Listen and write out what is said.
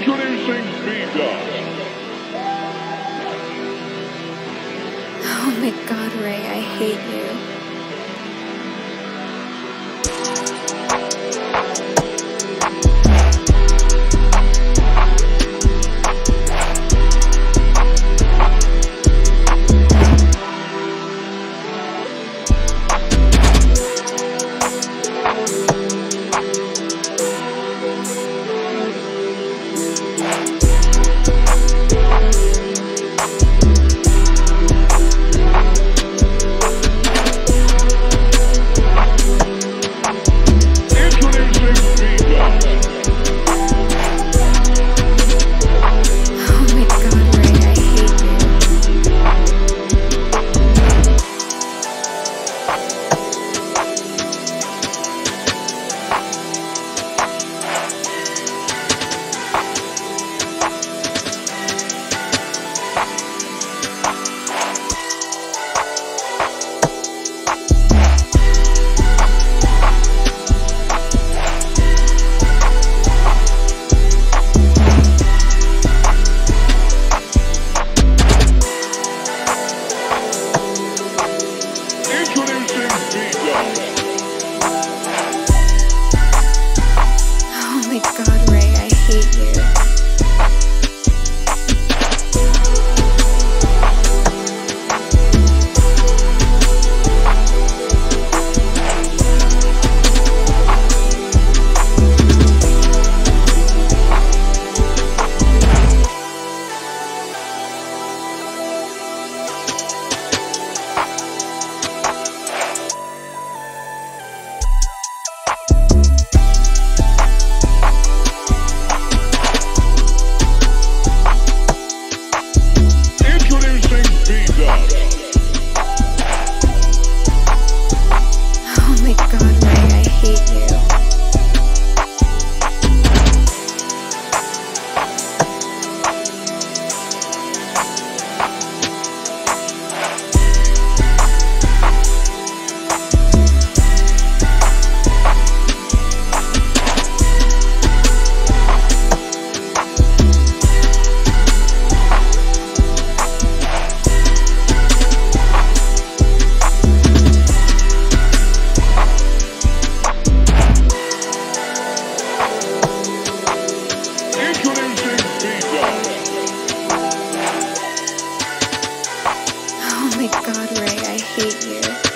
Introducing B-Dust. Oh my god, Ray, I hate you. my god, Ray, I hate you.